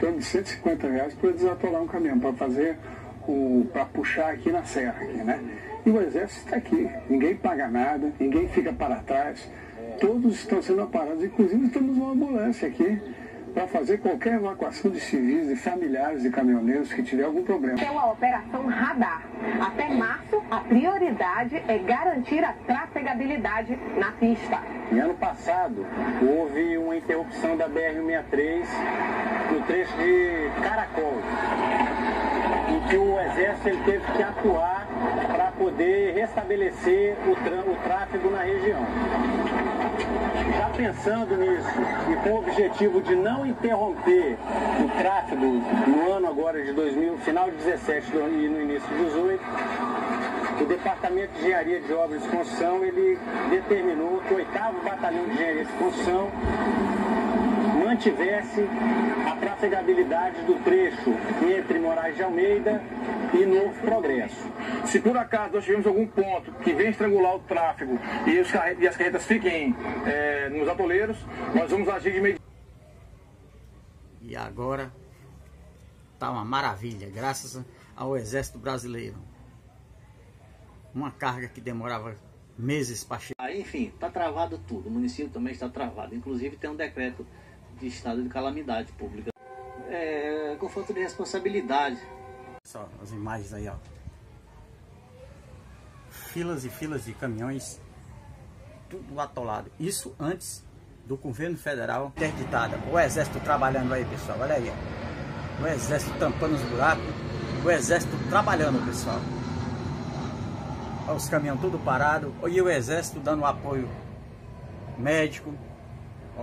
torno de 150 reais para desatolar um caminhão, para fazer o. para puxar aqui na serra, aqui, né? E o exército está aqui, ninguém paga nada, ninguém fica para trás, todos estão sendo aparados, inclusive temos uma ambulância aqui para fazer qualquer evacuação de civis, de familiares de caminhoneiros que tiver algum problema. É uma operação radar. Até março, a prioridade é garantir a trafegabilidade na pista. Em ano passado, houve uma interrupção da BR-163 no trecho de Caracol, em que o Exército teve que atuar poder restabelecer o, o tráfego na região. Já pensando nisso e com o objetivo de não interromper o tráfego no ano agora de 2000, final de 17 e no início de 18, o Departamento de Engenharia de Obras de Construção ele determinou que o 8 Batalhão de Engenharia de Construção mantivesse a trafegabilidade do trecho entre Moraes de Almeida e Novo Progresso. Se por acaso nós tivermos algum ponto que venha estrangular o tráfego e, os e as carretas fiquem é, nos atoleiros, nós vamos agir de imediato. E agora tá uma maravilha, graças ao Exército Brasileiro. Uma carga que demorava meses para chegar. Enfim, tá travado tudo. O município também está travado. Inclusive tem um decreto de estado de calamidade pública. É, com falta de responsabilidade. Só as imagens aí, ó. Filas e filas de caminhões, tudo atolado. Isso antes do governo federal interditada. O exército trabalhando aí, pessoal. Olha aí, ó. O exército tampando os buracos. O exército trabalhando, pessoal. Olha os caminhões tudo parado. E o exército dando apoio médico,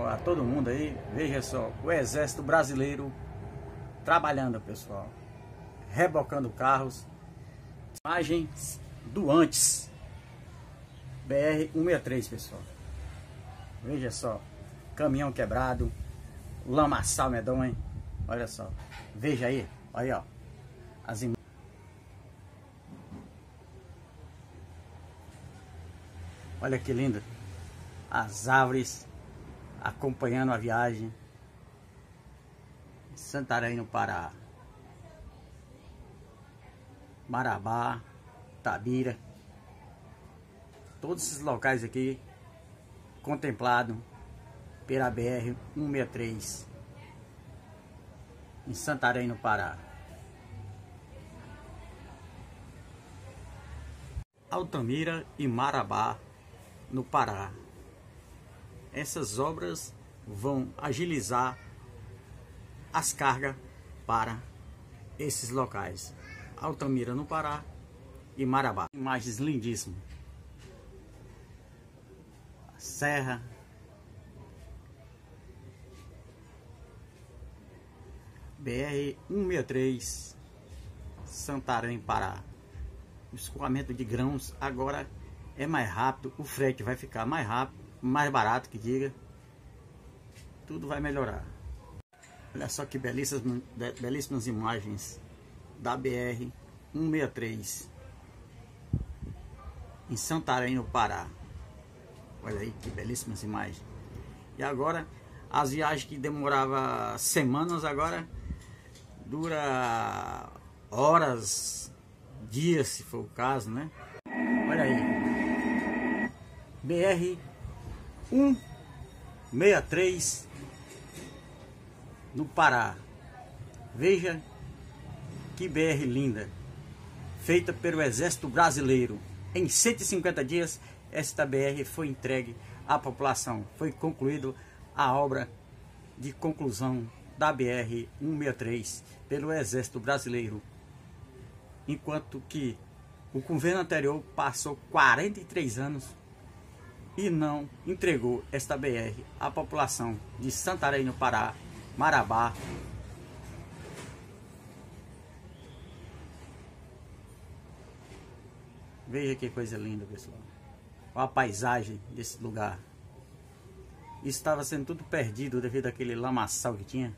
a todo mundo aí, veja só, o exército brasileiro trabalhando, pessoal, rebocando carros. Imagens do antes, BR 163, pessoal. Veja só, caminhão quebrado, lamaçal medonho, olha só. Veja aí, olha ó, as imagens. Olha que lindo. As árvores acompanhando a viagem. Santarém no Pará. Marabá, Tabira. Todos esses locais aqui contemplado pela BR 163 em Santarém no Pará. Altamira e Marabá no Pará essas obras vão agilizar as cargas para esses locais. Altamira no Pará e Marabá. Imagens lindíssimas. Serra. BR 163 Santarém, Pará. O escoamento de grãos agora é mais rápido, o frete vai ficar mais rápido mais barato que diga. Tudo vai melhorar. Olha só que belíssimas, belíssimas imagens da BR 163 em Santarém, no Pará. Olha aí que belíssimas imagens. E agora as viagens que demorava semanas agora dura horas, dias se for o caso, né? Olha aí. BR 163 no Pará. Veja que BR linda, feita pelo Exército Brasileiro. Em 150 dias, esta BR foi entregue à população. Foi concluído a obra de conclusão da BR 163 pelo Exército Brasileiro. Enquanto que o governo anterior passou 43 anos e não entregou esta BR à população de Santarém no Pará, Marabá. Veja que coisa linda, pessoal. Olha a paisagem desse lugar. Estava sendo tudo perdido devido àquele lamaçal que tinha.